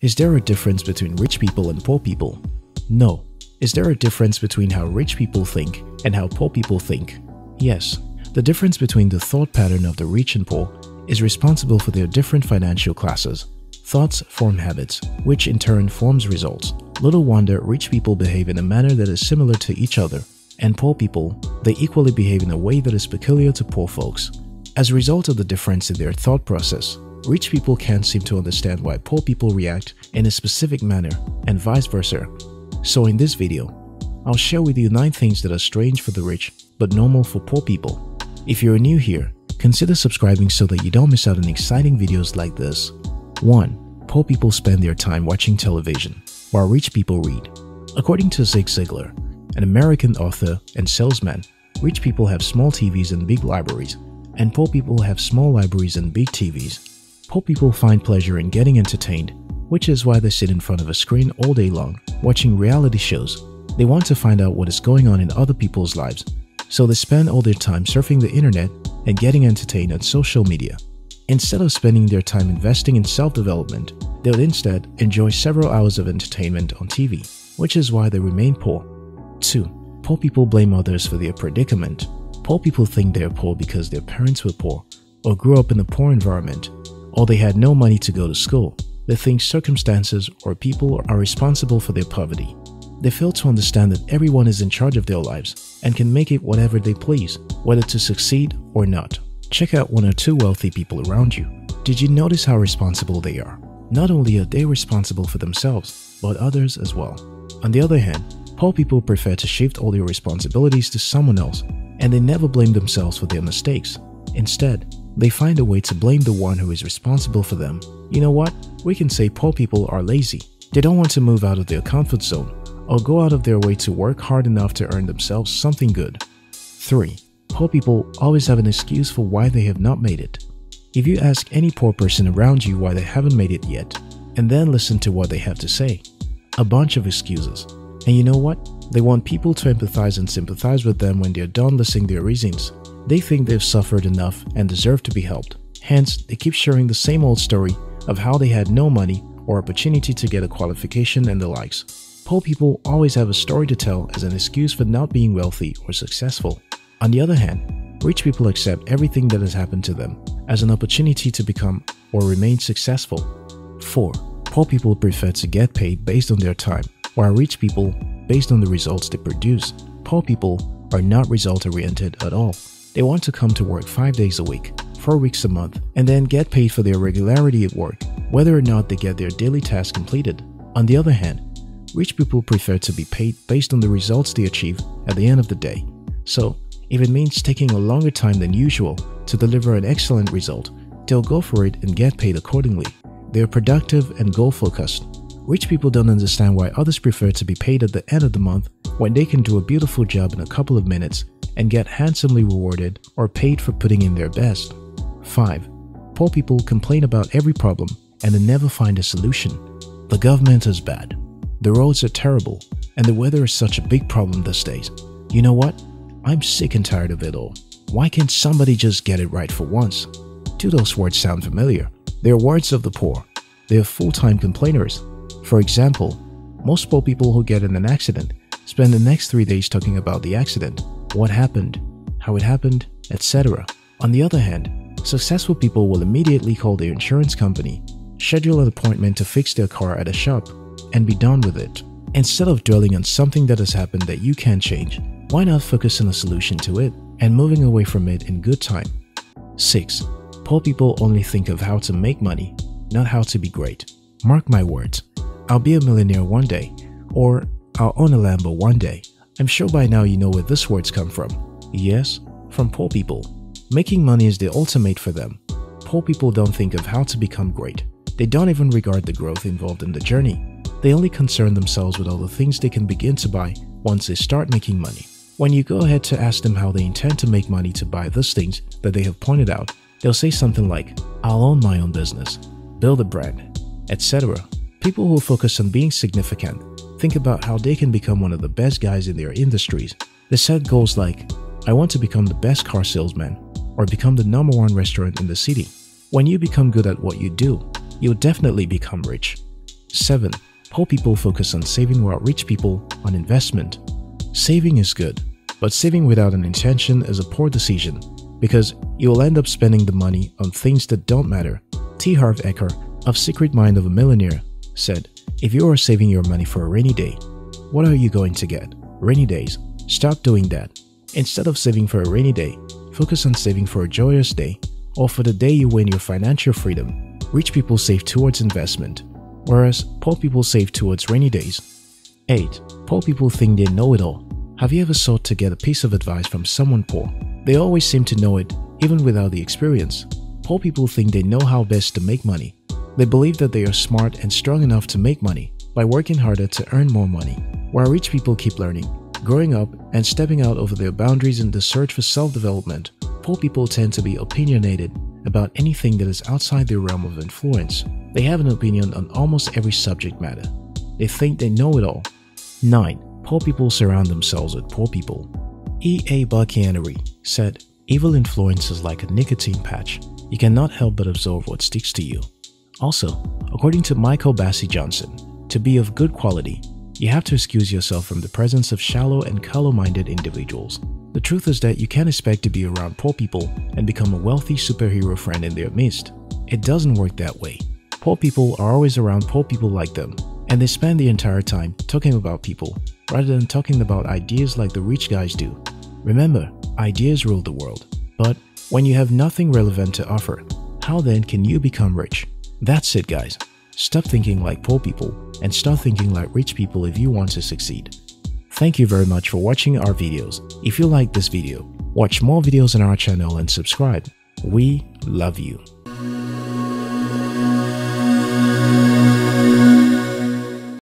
Is there a difference between rich people and poor people? No. Is there a difference between how rich people think and how poor people think? Yes. The difference between the thought pattern of the rich and poor is responsible for their different financial classes. Thoughts form habits, which in turn forms results. Little wonder rich people behave in a manner that is similar to each other, and poor people, they equally behave in a way that is peculiar to poor folks. As a result of the difference in their thought process, Rich people can't seem to understand why poor people react in a specific manner and vice versa. So in this video, I'll share with you 9 things that are strange for the rich but normal for poor people. If you're new here, consider subscribing so that you don't miss out on exciting videos like this. 1. Poor people spend their time watching television, while rich people read. According to Zig Ziglar, an American author and salesman, rich people have small TVs and big libraries, and poor people have small libraries and big TVs. Poor people find pleasure in getting entertained, which is why they sit in front of a screen all day long, watching reality shows. They want to find out what is going on in other people's lives, so they spend all their time surfing the internet and getting entertained on social media. Instead of spending their time investing in self-development, they'll instead enjoy several hours of entertainment on TV, which is why they remain poor. 2. Poor people blame others for their predicament. Poor people think they are poor because their parents were poor or grew up in a poor environment or they had no money to go to school. They think circumstances or people are responsible for their poverty. They fail to understand that everyone is in charge of their lives and can make it whatever they please, whether to succeed or not. Check out one or two wealthy people around you. Did you notice how responsible they are? Not only are they responsible for themselves, but others as well. On the other hand, poor people prefer to shift all their responsibilities to someone else, and they never blame themselves for their mistakes. Instead, they find a way to blame the one who is responsible for them. You know what? We can say poor people are lazy. They don't want to move out of their comfort zone or go out of their way to work hard enough to earn themselves something good. 3. Poor people always have an excuse for why they have not made it. If you ask any poor person around you why they haven't made it yet, and then listen to what they have to say, a bunch of excuses. And you know what? They want people to empathize and sympathize with them when they're done listing their reasons. They think they've suffered enough and deserve to be helped. Hence, they keep sharing the same old story of how they had no money or opportunity to get a qualification and the likes. Poor people always have a story to tell as an excuse for not being wealthy or successful. On the other hand, rich people accept everything that has happened to them as an opportunity to become or remain successful. 4. Poor people prefer to get paid based on their time, while rich people based on the results they produce. Poor people are not result oriented at all. They want to come to work 5 days a week, 4 weeks a month, and then get paid for their regularity at work, whether or not they get their daily tasks completed. On the other hand, rich people prefer to be paid based on the results they achieve at the end of the day. So, if it means taking a longer time than usual to deliver an excellent result, they'll go for it and get paid accordingly. They're productive and goal focused. Rich people don't understand why others prefer to be paid at the end of the month when they can do a beautiful job in a couple of minutes and get handsomely rewarded or paid for putting in their best. 5. Poor people complain about every problem and they never find a solution. The government is bad, the roads are terrible, and the weather is such a big problem these days. You know what? I'm sick and tired of it all. Why can't somebody just get it right for once? Do those words sound familiar? They are words of the poor. They are full-time complainers. For example, most poor people who get in an accident spend the next three days talking about the accident what happened, how it happened, etc. On the other hand, successful people will immediately call their insurance company, schedule an appointment to fix their car at a shop, and be done with it. Instead of dwelling on something that has happened that you can't change, why not focus on a solution to it and moving away from it in good time? 6. Poor people only think of how to make money, not how to be great. Mark my words, I'll be a millionaire one day, or I'll own a Lambo one day, I'm sure by now you know where these words come from. Yes, from poor people. Making money is the ultimate for them. Poor people don't think of how to become great. They don't even regard the growth involved in the journey. They only concern themselves with all the things they can begin to buy once they start making money. When you go ahead to ask them how they intend to make money to buy those things that they have pointed out, they'll say something like, I'll own my own business, build a brand, etc. People who focus on being significant think about how they can become one of the best guys in their industries. They set goals like, I want to become the best car salesman, or become the number one restaurant in the city. When you become good at what you do, you'll definitely become rich. 7. Poor people focus on saving while rich people on investment. Saving is good, but saving without an intention is a poor decision because you will end up spending the money on things that don't matter. T. Harv Eker of Secret Mind of a Millionaire said, If you are saving your money for a rainy day, what are you going to get? Rainy days. Stop doing that. Instead of saving for a rainy day, focus on saving for a joyous day or for the day you win your financial freedom. Rich people save towards investment, whereas poor people save towards rainy days. 8. Poor people think they know it all. Have you ever sought to get a piece of advice from someone poor? They always seem to know it, even without the experience. Poor people think they know how best to make money. They believe that they are smart and strong enough to make money by working harder to earn more money, while rich people keep learning, growing up, and stepping out over their boundaries in the search for self-development. Poor people tend to be opinionated about anything that is outside their realm of influence. They have an opinion on almost every subject matter. They think they know it all. 9. Poor people surround themselves with poor people. E. A. Bucky said, Evil influence is like a nicotine patch. You cannot help but absorb what sticks to you. Also, according to Michael Bassey Johnson, to be of good quality, you have to excuse yourself from the presence of shallow and color-minded individuals. The truth is that you can't expect to be around poor people and become a wealthy superhero friend in their midst. It doesn't work that way. Poor people are always around poor people like them, and they spend the entire time talking about people rather than talking about ideas like the rich guys do. Remember, ideas rule the world. But when you have nothing relevant to offer, how then can you become rich? That's it guys. Stop thinking like poor people and start thinking like rich people if you want to succeed. Thank you very much for watching our videos. If you like this video, watch more videos on our channel and subscribe. We love you.